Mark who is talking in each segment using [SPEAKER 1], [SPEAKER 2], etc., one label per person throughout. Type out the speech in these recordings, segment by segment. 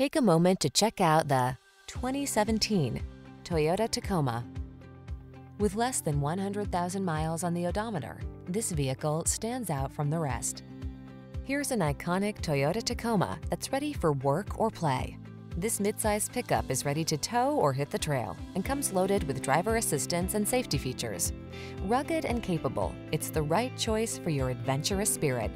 [SPEAKER 1] Take a moment to check out the 2017 Toyota Tacoma. With less than 100,000 miles on the odometer, this vehicle stands out from the rest. Here's an iconic Toyota Tacoma that's ready for work or play. This midsize pickup is ready to tow or hit the trail and comes loaded with driver assistance and safety features. Rugged and capable, it's the right choice for your adventurous spirit.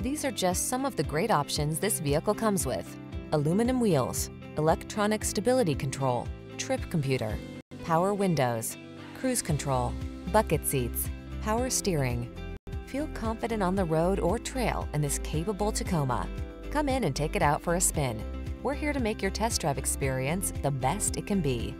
[SPEAKER 1] These are just some of the great options this vehicle comes with. Aluminum wheels, electronic stability control, trip computer, power windows, cruise control, bucket seats, power steering. Feel confident on the road or trail in this capable Tacoma. Come in and take it out for a spin. We're here to make your test drive experience the best it can be.